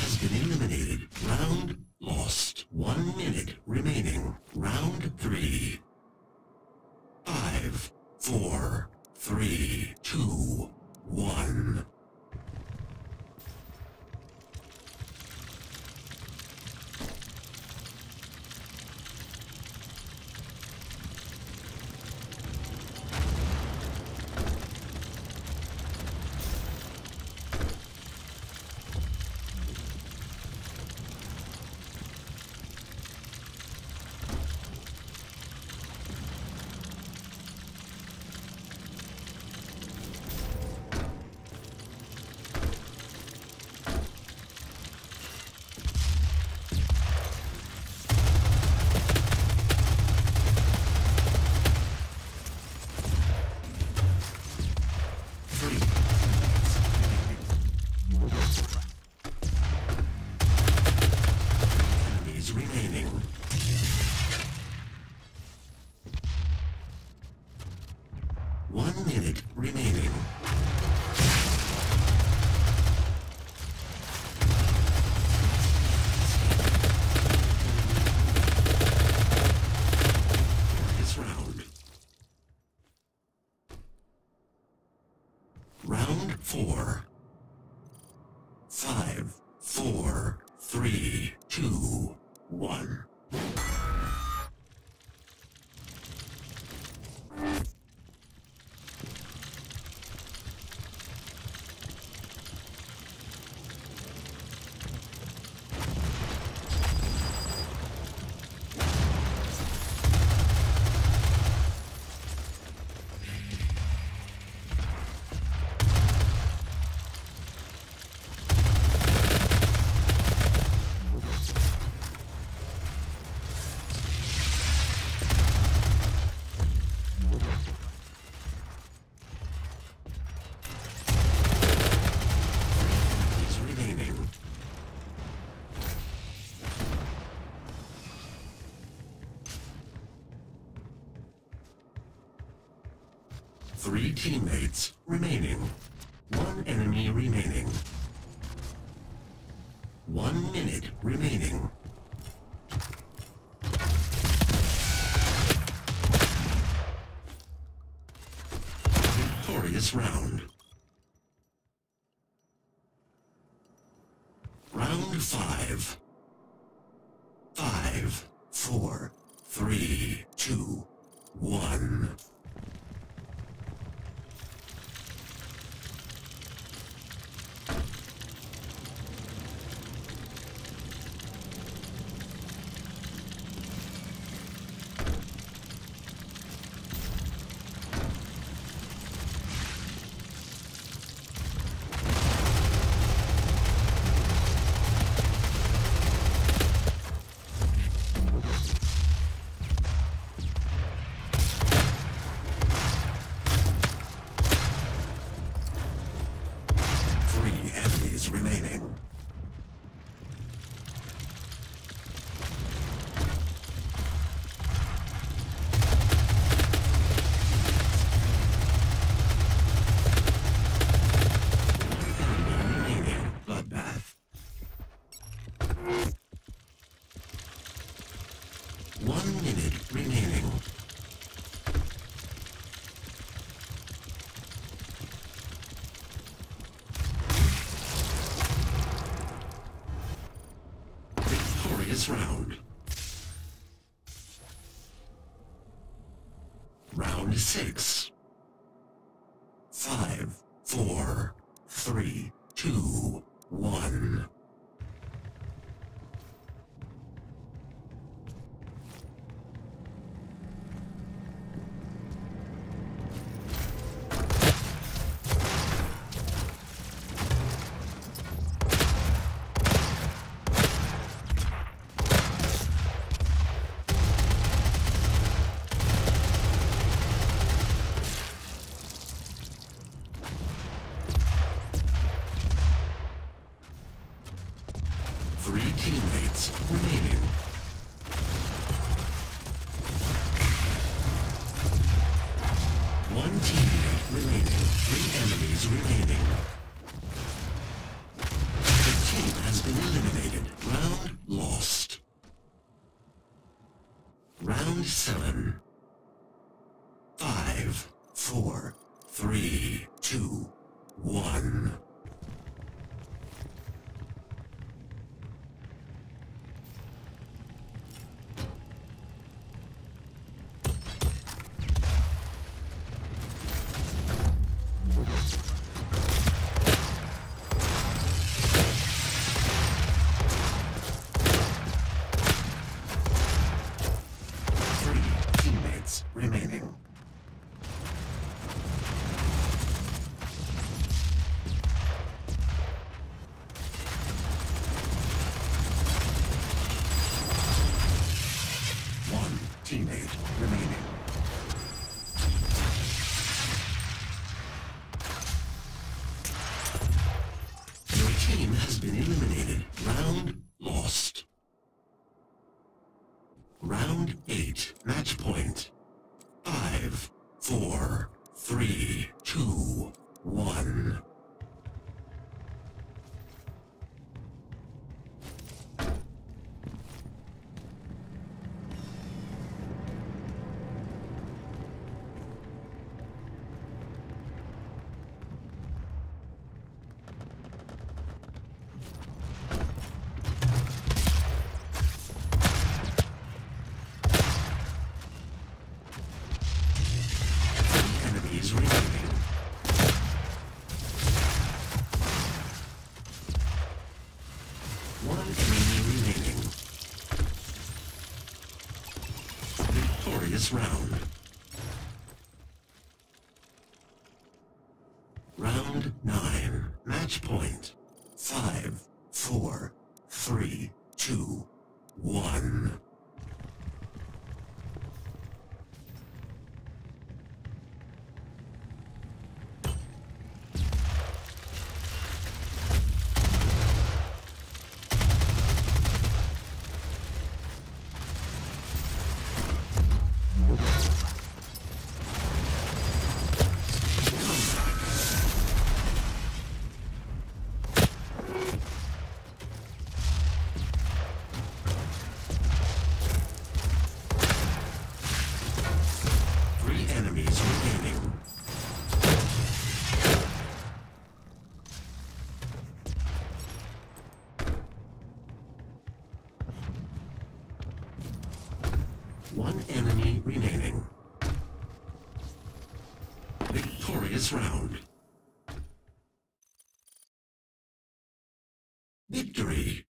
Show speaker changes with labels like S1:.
S1: Has been eliminated. Round lost. One minute remaining. Round three. Five, four, three, two, one. Three. Enemies remaining. One minute remaining. This round. Round four. Five, four, three, two, one. Three teammates remaining. One enemy remaining. One minute remaining. Victorious round. Round five. Five, four, three, two, one. Round. Round six. Five, four, three, two, one. Three teammates remaining. One teammate remaining. Three enemies remaining. The team has been eliminated. Round lost. Round seven. Five, four, three, been eliminated. Round lost. Round eight, match point. Five, four, three, two, one. Three enemies remaining. One enemy remaining. Victorious round. Remaining. Victorious round. Victory!